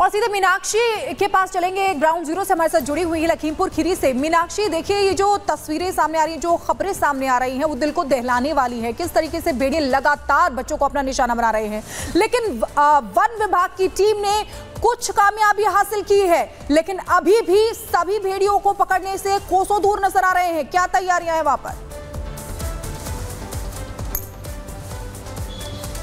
और सीधे मीनाक्षी के पास चलेंगे। ग्राउंड ज़ीरो से हमारे साथ जुड़ी हुई है लखीमपुर खीरी से। मीनाक्षी, देखिए ये जो तस्वीरें सामने आ रही हैं, जो खबरें सामने आ रही हैं, वो दिल को दहलाने वाली है। किस तरीके से भेड़िए लगातार बच्चों को अपना निशाना बना रहे हैं। लेकिन वन विभाग की टीम ने कुछ कामयाबी हासिल की है, लेकिन अभी भी सभी भेड़ियों को पकड़ने से कोसों दूर नज़र आ रहे हैं। क्या तैयारियाँ हैं वहाँ पर?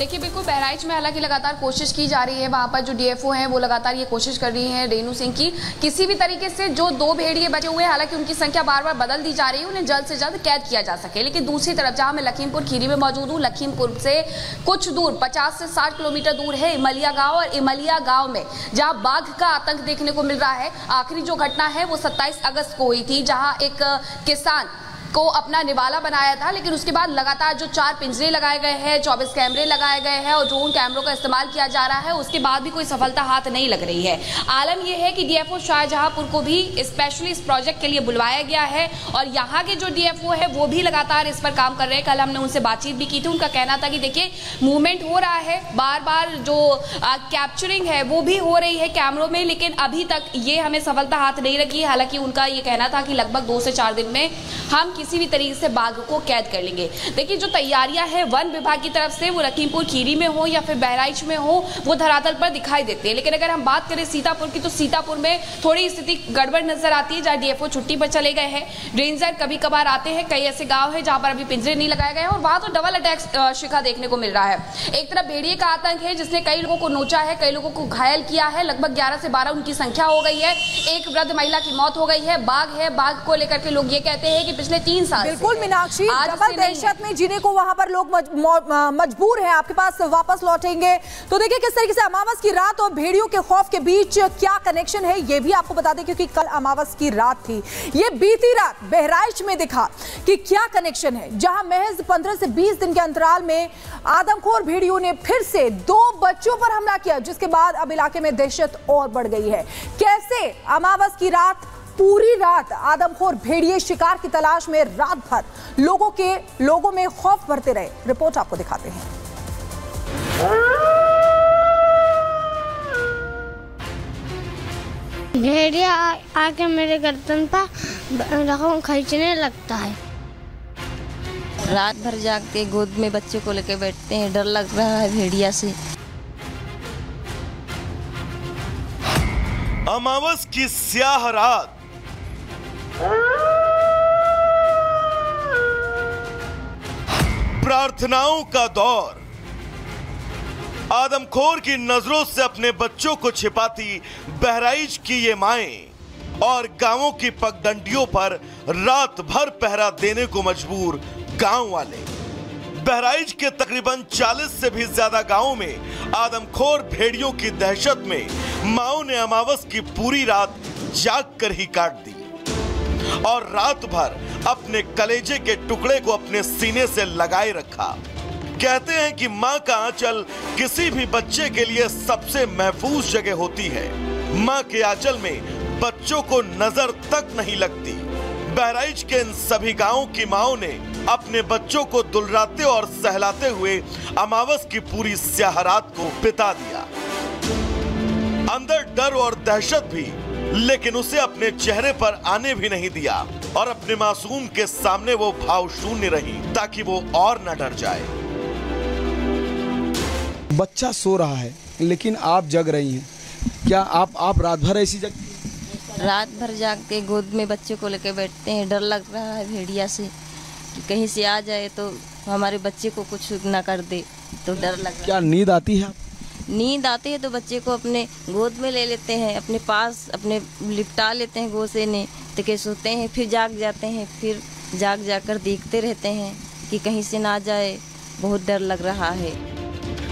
देखिए, बिल्कुल बहराइच में हालाँकि लगातार कोशिश की जा रही है। वहाँ पर जो डीएफओ हैं, वो लगातार ये कोशिश कर रही हैं रेणु सिंह की। किसी भी तरीके से जो दो भेड़िए बचे हुए हैं, हालाँकि उनकी संख्या बार बार बदल दी जा रही है, उन्हें जल्द से जल्द कैद किया जा सके। लेकिन दूसरी तरफ़, जहाँ मैं लखीमपुर खीरी में मौजूद हूँ, लखीमपुर से कुछ दूर, पचास से साठ किलोमीटर दूर है इमलिया गाँव और इमलिया गाँव में, जहाँ बाघ का आतंक देखने को मिल रहा है। आखिरी जो घटना है, वो सत्ताईस अगस्त को हुई थी, जहाँ एक किसान को अपना निवाला बनाया था, लेकिन उसके बाद लगातार जो चार पिंजरे लगाए गए हैं, चौबीस कैमरे लगाए गए हैं और ड्रोन कैमरों का इस्तेमाल किया जा रहा है, उसके बाद भी कोई सफलता हाथ नहीं लग रही है। आलम यह है कि डीएफओ शाहजहांपुर को भी स्पेशली इस प्रोजेक्ट के लिए बुलवाया गया है और यहाँ के जो डीएफओ है, वो भी लगातार इस पर काम कर रहे हैं। कल हमने उनसे बातचीत भी की थी, उनका कहना था कि देखिए मूवमेंट हो रहा है बार बार जो कैप्चरिंग है, वो भी हो रही है कैमरों में, लेकिन अभी तक ये हमें सफलता हाथ नहीं लगी हालाँकि उनका ये कहना था कि लगभग दो से चार दिन में हम किसी भी तरीके से बाघ को कैद कर लेंगे। देखिए, जो तैयारियाँ हैं, वन विभाग की तरफ़ से वो लखीमपुर खीरी में हो या फिर बहराइच में हो, वो धरातल पर दिखाई देते हैं। लेकिन अगर हम बात करें सीतापुर की तो सीतापुर में थोड़ी स्थिति गड़बड़ नज़र आती है, जहाँ डीएफओ छुट्टी पर चले गए हैं। रेंजर कभी कभार आते हैं, कई ऐसे गाँव है, जहाँ पर अभी पिंजरे नहीं लगाए गए हैं, और वहाँ तो डबल अटैक शिखा देखने को मिल रहा है। एक तरफ़ भेड़िए का आतंक है, जिसने कई लोगों को नोचा है, कई लोगों को घायल किया है, लगभग ग्यारह से बारह उनकी संख्या हो गई है। एक वृद्ध महिला की मौत हो गई है, बाघ है, बाघ को लेकर के लोग ये कहते हैं कि पिछले तीन साल बिल्कुल मीनाक्षी डबल दहशत में जीने को वहाँ पर लोग मजबूर हैं आपके पास वापस लौटेंगे। तो देखिए किस तरीके से अमावस की रात और भेड़ियों के खौफ के बीच क्या कनेक्शन है ये भी आपको बता दें क्योंकि कल अमावस की रात थी। ये बीती रात बहराइच में दिखा कि क्या कनेक्शन है जहाँ महज 15 से 20 दिन के अंतराल में आदमखोर भेड़ियों ने फिर से दो बच्चों पर हमला किया जिसके बाद अब इलाके में दहशत और बढ़ गई है। कैसे अमावस की रात पूरी रात आदमखोर भेड़िए शिकार की तलाश में रात भर लोगों के लोगों में खौफ भरते रहे। रिपोर्ट आपको दिखाते हैं। भेड़िया आके मेरे गर्दन पर रखों खींचने लगता है। रात भर जागते गोद में बच्चे को लेकर बैठते हैं। डर लग रहा है भेड़िया से। अमावस की स्याह रात। प्रार्थनाओं का दौर। आदमखोर की नज़रों से अपने बच्चों को छिपाती बहराइच की ये माएँ और गाँवों की पगडंडियों पर रात भर पहरा देने को मजबूर गाँव वाले। बहराइच के तकरीबन 40 से भी ज़्यादा गाँवों में आदमखोर भेड़ियों की दहशत में माओ ने अमावस की पूरी रात जाग कर ही काट दी। और रात भर अपने कलेजे के टुकड़े को अपने सीने से लगाए रखा। कहते हैं कि माँ का आंचल किसी भी बच्चे के लिए सबसे महफूज जगह होती है। माँ के आंचल में बच्चों को नज़र तक नहीं लगती। बहराइच के इन सभी गाँवों की माओ ने अपने बच्चों को दुलराते और सहलाते हुए अमावस की पूरी स्याहरात को बिता दिया। अंदर डर और दहशत भी लेकिन उसे अपने चेहरे पर आने भी नहीं दिया और अपने मासूम के सामने वो भाव शून्य रही ताकि वो और न डर जाए। बच्चा सो रहा है लेकिन आप जग रही हैं। क्या आप आप रात भर ऐसी जग? रात भर जागते गोद में बच्चे को लेकर बैठते हैं डर लग रहा है भेड़िया से कि कहीं से आ जाए तो हमारे बच्चे को कुछ ना कर दे तो डर लग क्या नींद आती है नींद आती है तो बच्चे को अपने गोद में ले लेते हैं, अपने पास, अपने लिपटा लेते हैं गोसे ने तो के सोते हैं, फिर जाग जाते हैं, फिर जाग जाकर देखते रहते हैं कि कहीं से ना जाए, बहुत डर लग रहा है।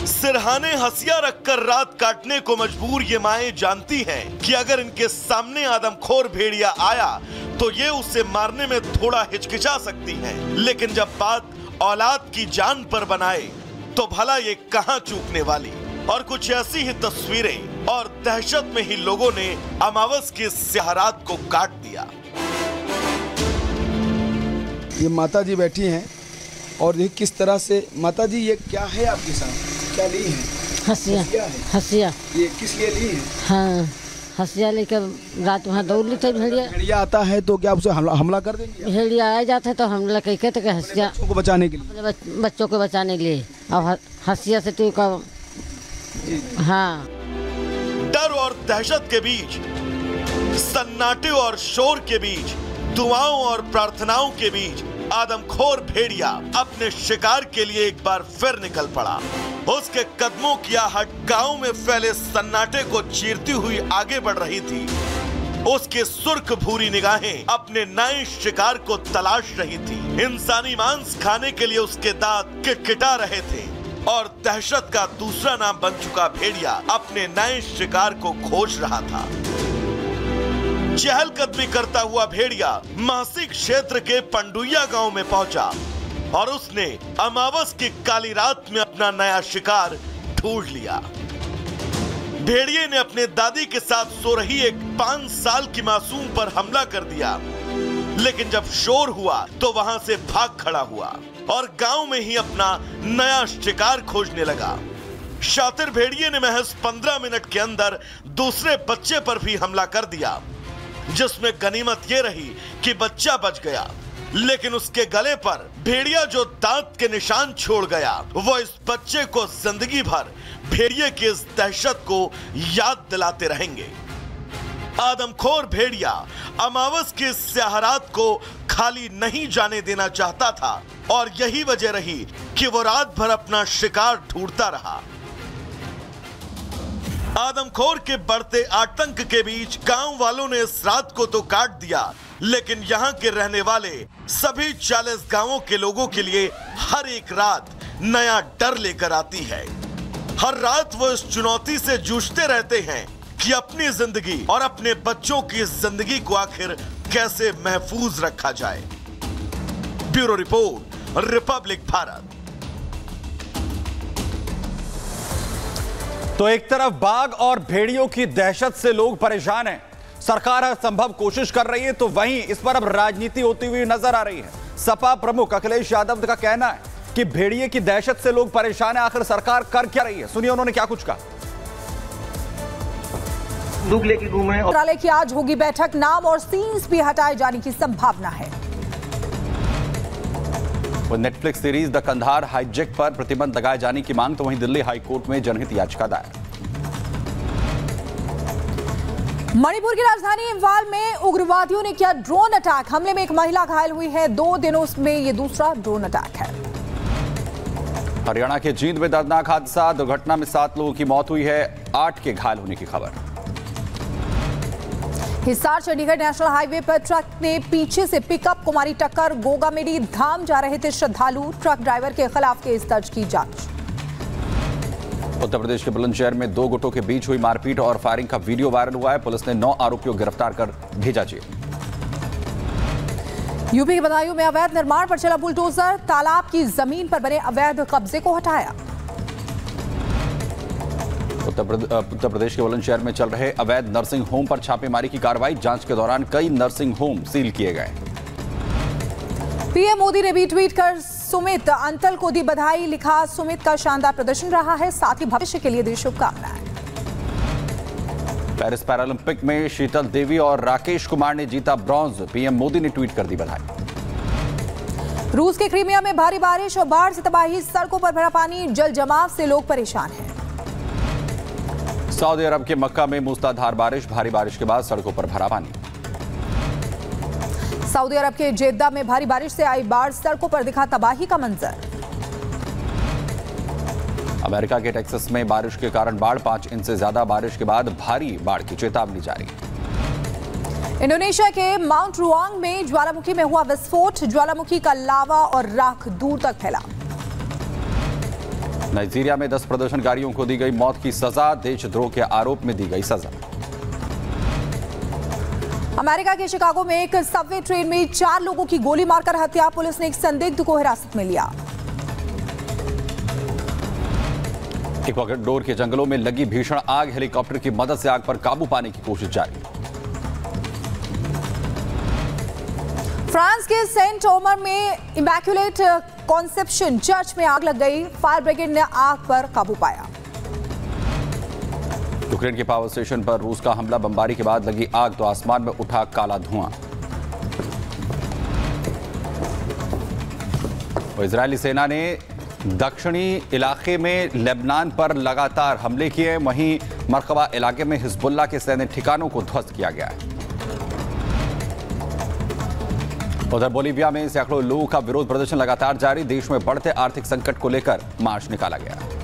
सिरहाने हंसिया रखकर रात काटने को मजबूर ये माएँ जानती हैं कि अगर इनके सामने आदमखोर भेड़िया आया तो ये उसे मारने में थोड़ा हिचकिचा सकती हैं। लेकिन जब बात औलाद की जान पर बनाए तो भला ये कहाँ चूकने वाली? और कुछ ऐसी ही तस्वीरें और दहशत में ही लोगों ने अमावस की स्याहरात को काट दिया। ये माता जी बैठी हैं और ये किस तरह से माता जी ये क्या है आपके साथ क्या ली है? हंसिया। हंसिया। ये किस लिए ली है? हाँ हंसिया लेकर रात वहाँ दौड़ ली थे भेड़िया। भेड़िया आता है तो क्या उसे हमला हमला कर देंगे? भेड़िया आ जाते तो हम लोग कहते हसिया? बच्चों को बचाने के लिए। बच्चों को बचाने के लिए। अब ह- हंसिया से तो हाँ। डर और दहशत के बीच, सन्नाटे और शोर के बीच, दुआओं और प्रार्थनाओं के बीच आदमखोर भेड़िया अपने शिकार के लिए एक बार फिर निकल पड़ा। उसके कदमों की आहट गाँव में फैले सन्नाटे को चीरती हुई आगे बढ़ रही थी। उसके सुर्ख भूरी निगाहें अपने नए शिकार को तलाश रही थी। इंसानी मांस खाने के लिए उसके दांत किटकिटा रहे थे। और दहशत का दूसरा नाम बन चुका भेड़िया अपने नए शिकार को खोज रहा था। चहलकदमी करता हुआ भेड़िया मासी क्षेत्र के पंडुया गाँव में पहुँचा और उसने अमावस की काली रात में अपना नया शिकार ढूंढ लिया। भेड़िए ने अपने दादी के साथ सो रही एक पाँच साल की मासूम पर हमला कर दिया, लेकिन जब शोर हुआ तो वहाँ से भाग खड़ा हुआ। और गाँव में ही अपना नया शिकार खोजने लगा। शातिर भेड़िए ने महज पंद्रह मिनट के अंदर दूसरे बच्चे पर भी हमला कर दिया, जिसमें गनीमत यह रही कि बच्चा बच गया। लेकिन उसके गले पर भेड़िया जो दांत के निशान छोड़ गया, वो इस बच्चे को ज़िंदगी भर भेड़िए की इस दहशत को याद दिलाते रहेंगे। आदमखोर भेड़िया अमावस की स्याहरात को खाली नहीं जाने देना चाहता था और यही वजह रही कि वो रात भर अपना शिकार ढूंढता रहा। आदमखोर के बढ़ते आतंक के बीच गाँव वालों ने इस रात को तो काट दिया, लेकिन यहाँ के रहने वाले सभी 40 गाँवों के लोगों के लिए हर एक रात नया डर लेकर आती है। हर रात वो इस चुनौती से जूझते रहते हैं कि अपनी ज़िंदगी और अपने बच्चों की ज़िंदगी को आखिर कैसे महफूज रखा जाए। Bureau report, Republic Bharat. तो एक तरफ़ बाघ और भेड़ियों की दहशत से लोग परेशान हैं। सरकार हर संभव कोशिश कर रही है तो वहीं इस पर अब राजनीति होती हुई नज़र आ रही है। सपा प्रमुख अखिलेश यादव का कहना है कि भेड़िए की दहशत से लोग परेशान है, आखिर सरकार कर क्या रही है? सुनिए उन्होंने क्या कुछ कहा। बंदूक लेके घूमे और मंत्रालय की आज होगी बैठक नाम और सीन्स भी हटाए जाने की संभावना है। वो Netflix series the Kandahar hijack पर प्रतिबंध लगाए जाने की मांग तो वहीं दिल्ली हाईकोर्ट में जनहित याचिका दायर। मणिपुर की राजधानी इम्फाल में उग्रवादियों ने किया ड्रोन अटैक हमले में एक महिला घायल हुई है। दो दिनों में ये दूसरा ड्रोन अटैक है। हरियाणा के जींद में दर्दनाक हादसा दुर्घटना में सात लोगों की मौत हुई है। आठ के घायल होने की खबर। हिसार चंडीगढ़ नेशनल हाईवे पर ट्रक ने पीछे से पिकअप को मारी टक्कर गोगामेडी धाम जा रहे थे श्रद्धालु। ट्रक ड्राइवर के खिलाफ केस दर्ज की जाँच। उत्तर प्रदेश के बुलंदशहर में दो गुटों के बीच हुई मारपीट और फायरिंग का वीडियो वायरल हुआ है। पुलिस ने नौ आरोपियों को गिरफ़्तार कर भेजा जेल। यूपी के बदायूं में अवैध निर्माण पर चला बुलडोजर। तालाब की ज़मीन पर बने अवैध कब्जे को हटाया। उत्तर प्रद- प्रदेश के बुलंदशहर में चल रहे अवैध नर्सिंग होम पर छापेमारी की कार्रवाई। जाँच के दौरान कई नर्सिंग होम सील किए गए। पीएम मोदी ने भी ट्वीट कर सुमित अंतल को दी बधाई लिखा सुमित का शानदार प्रदर्शन रहा है साथ ही भविष्य के लिए दी शुभकामनाएँ पेरिस पैरालंपिक में शीतल देवी और राकेश कुमार ने जीता ब्रॉन्ज। पीएम मोदी ने ट्वीट कर दी बधाई। रूस के क्रीमिया में भारी बारिश और बाढ़ से तबाही सड़कों पर भरा पानी जल जमाव से लोग परेशान हैं। सऊदी अरब के मक्का में मूसलाधार बारिश भारी बारिश के बाद सड़कों पर भरा पानी। सऊदी अरब के जेद्दा में भारी बारिश से आई बाढ़ सड़कों पर दिखा तबाही का मंजर। अमेरिका के टेक्सास में बारिश के कारण बाढ़ पाँच इंच से ज़्यादा बारिश के बाद भारी बाढ़ की चेतावनी जारी। इंडोनेशिया के माउंट रुआंग में ज्वालामुखी में हुआ विस्फोट। ज्वालामुखी का लावा और राख दूर तक फैला। नाइजीरिया में 10 प्रदर्शनकारियों को दी गई मौत की सजा देशद्रोह के आरोप में दी गई सजा। अमेरिका के शिकागो में एक सबवे ट्रेन में चार लोगों की गोली मारकर हत्या पुलिस ने एक संदिग्ध को हिरासत में लिया। इक्वाडोर के जंगलों में लगी भीषण आग हेलीकॉप्टर की मदद से आग पर काबू पाने की कोशिश जारी। फ्रांस के सेंट ओमर में इमैक्युलेट कॉन्सेप्शन, चर्च में आग लग गई। फायर ब्रिगेड ने आग पर काबू पाया। यूक्रेन के पावर स्टेशन पर रूस का हमला, बमबारी के बाद लगी आग तो आसमान में उठा काला धुआँ। और इजरायली सेना ने दक्षिणी इलाके में लेबनान पर लगातार हमले किए वहीं मरकबा इलाके में हिजबुल्ला के सैन्य ठिकानों को ध्वस्त किया गया है। उधर बोलीविया में सैकड़ों लोगों का विरोध प्रदर्शन लगातार जारी, देश में बढ़ते आर्थिक संकट को लेकर मार्च निकाला गया।